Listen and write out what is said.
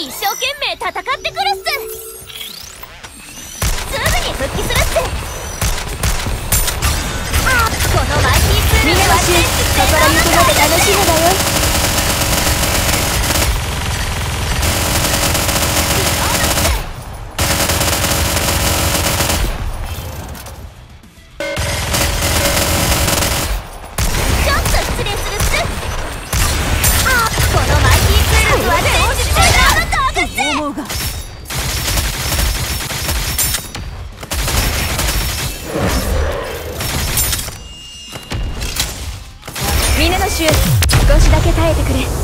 一生懸命戦ってくるっす。すぐに復帰するっす。あこのマイティーツールみんなの衆心ゆくまで楽しむ手少しだけ耐えてくれ。